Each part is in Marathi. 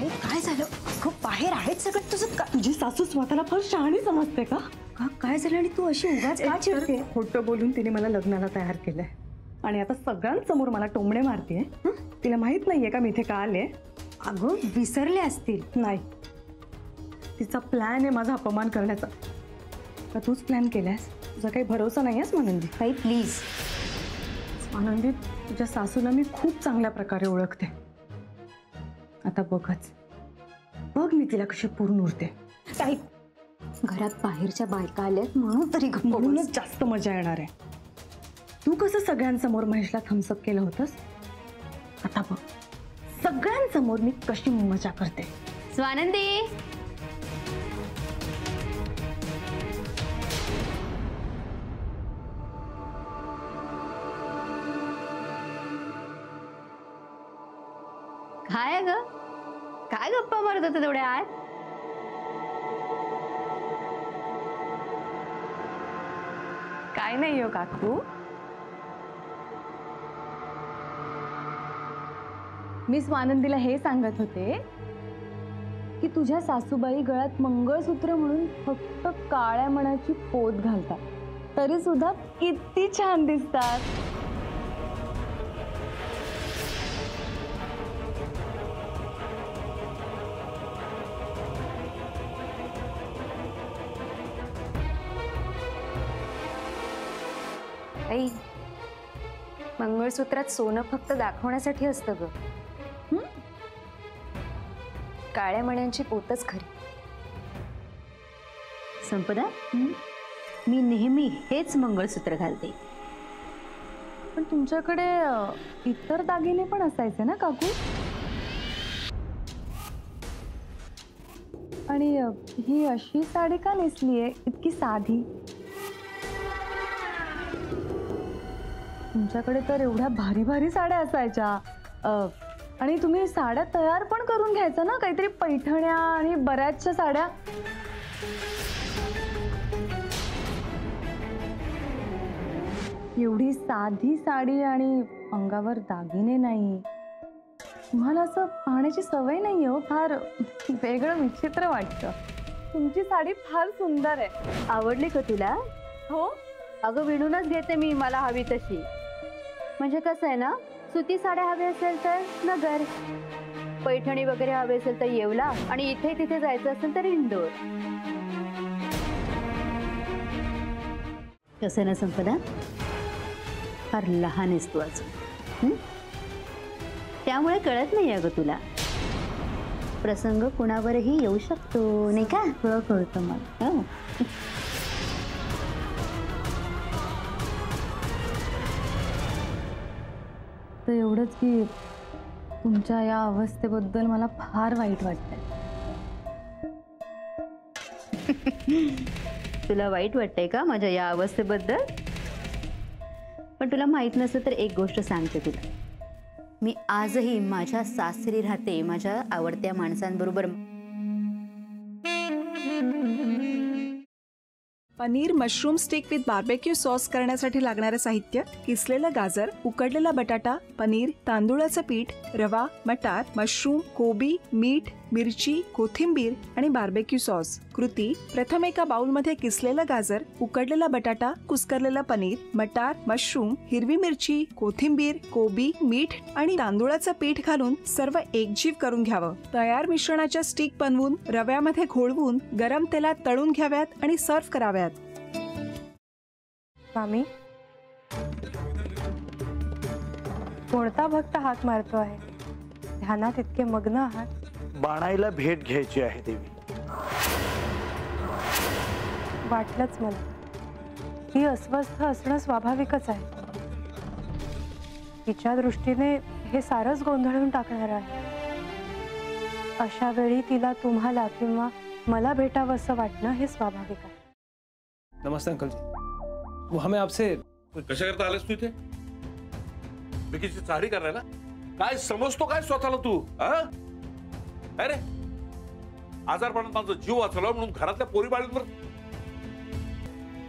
आई काय झालं? अगं बाहेर आहेत सगळं. तुझं का तुझी सासू स्वतःला फार शहाणी समजते का? का- काय झालं आणि तू अशी उगाच का चिडते? खोटं बोलून तिने मला लग्नाला तयार केलंय. आणि आता सगळ्यांसमोर मला टोमणे मारतीये. तिला माहीत नाहीये का मी इथे का आले अगं विसरले असतील. नाही. तिचा प्लॅन आहे माझा अपमान करण्याचा. का तूच प्लॅन केलायस? तुझा काही भरोसा नाही आहेस आनंदी ताई प्लीज आनंदी तुझ्या सासूला मी खूप चांगल्या प्रकारे ओळखते. आता बघच. बघ मी तिला कशी पूर्ण उरते ताई घरात बाहेरच्या बायका आल्यात म्हणून तरी. म्हणूनच जास्त मजा येणार आहे. तू कसं सगळ्यांसमोर महेशला थम्सअप केलं होतंस? आता बघ. सगळ्यांसमोर मी कशी मजा करते. स्वानंदी! काय ग. काय गप्पा मारत होते तेवढ्या आत? काय नाही हो काकू. मी स्वानंदीला हे सांगत होते की तुझ्या सासूबाई गळ्यात मंगळसूत्र म्हणून फक्त काळ्या मनाची पोत घालतात. तरी सुद्धा किती छान दिसतात. आई मंगळसूत्रात सोनं फक्त दाखवण्यासाठी असतं ग. हं? काळ्या मण्यांची पोतच खरी. संपदा मी नेहमी हेच मंगळसूत्र घालते. पण तुमच्याकडे इतर दागिने पण असायचे ना काकू? आणि ही अशी साडी का नेसलीये इतकी साधी? तुमच्याकडे तर एवढ्या भारी भारी साड्या असायच्या. अ, आणि तुम्ही साड्या तयार पण करून घ्यायचा ना? काहीतरी पैठण्या आणि बऱ्याचशा साड्या? एवढी साधी साडी आणि अंगावर दागिने नाही. तुम्हाला असं पाहण्याची सवय नाही हो? फार वेगळं विचित्र वाटतं. तुमची साडी फार सुंदर आहे. आवडली का तुला? हो. अगं विणूनच घेते मी. मला हवी तशी. म्हणजे कसं आहे ना सुती साड्या हवी असेल तर नगर. पैठणी वगैरे हवी असेल तर येवला आणि इथे तिथे जायचं असेल तर इंदोर. कसं ना संपदा? फार लहान आहेस तू अजून. हं? त्यामुळे कळत नाही अगं तुला. प्रसंग कुणावरही येऊ शकतो नाही का? कळतं मला. हो तर एवढंच की तुमच्या या अवस्थेबद्दल मला फार वाईट वाटतंय. तुला वाईट वाटतंय का माझ्या या अवस्थेबद्दल? पण तुला माहीत नसेल तर एक गोष्ट सांगते तुला. मी आजही माझ्या सासरी राहते माझ्या आवडत्या माणसांबरोबर paneer mushroom stick with barbecue sauce करण्यासाठी लागणारं साहित्य किसलेलं गाजर उकडलेला बटाटा पनीर तांदूळाचं पीठ रवा मटार मशरूम कोबी मीठ मिरची कोथिंबीर आणि बार्बेक्यू सॉस कृती प्रथम एका बाउलमध्ये किसलेलं गाजर उकडलेला बटाटा कुस्करलेलं पनीर मटार मशरूम हिरवी मिरची कोथिंबीर कोबी मीठ आणि तांदूळाचं पीठ घालून सर्व एकजीव करून घ्यावं. तयार मिश्रणाच्या स्टिक बनवून रव्यामध्ये घोळवून गरम तेलात तळून घ्याव्यात आणि सर्व्ह कराव्यात. स्वामी कोणता भक्त हाक मारतो आहे? ध्यानात इतके मग्न आहात. बाणाईला भेट घ्यायची आहे देवी. वाटलंच मला. ही अस्वस्थ असणं स्वाभाविकच आहे. तिच्या दृष्टीने हे सारंच गोंधळून टाकणार आहे. अशा वेळी तिला तुम्हाला किंवा मला भेटावं असं वाटणं हे स्वाभाविक आहे. नमस्ते अंकल जी वो हमें आपसे कशा करता आलेस तू इथे? विकीची चाळी करायला? काय समजतो काय स्वतःला तू? हा? अरे आजारपणात माझा जीव वाचला म्हणून घरातल्या पोरी बाळींवर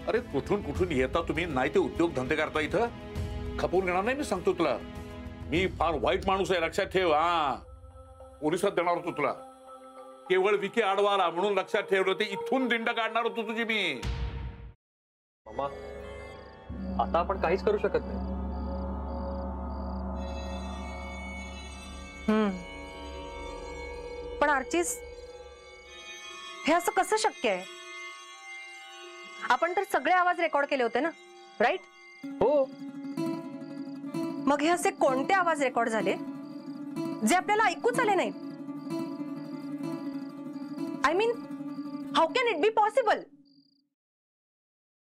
अरे कुठून कुठून येता तुम्ही? नाही ते उद्योग धंदे करता इथं? खपवून घेणार नाही मी सांगतो तुला. मी फार वाईट माणूस आहे लक्षात ठेव हा. पोलिसात देणार होतो तुला. केवळ विके आडवा आला म्हणून लक्षात ठेवलं ते इथून दिंड काढणार होतो तुझी मी. मामा आता आपण काहीच करू शकत नाही. हम्म. पण आर्चिस हे असं कसं शक्य आहे? आपण तर सगळे आवाज रेकॉर्ड केले होते ना राईट? हो. मग हे असे कोणते आवाज रेकॉर्ड झाले जे आपल्याला ऐकूच आले नाहीत? I mean how can it be possible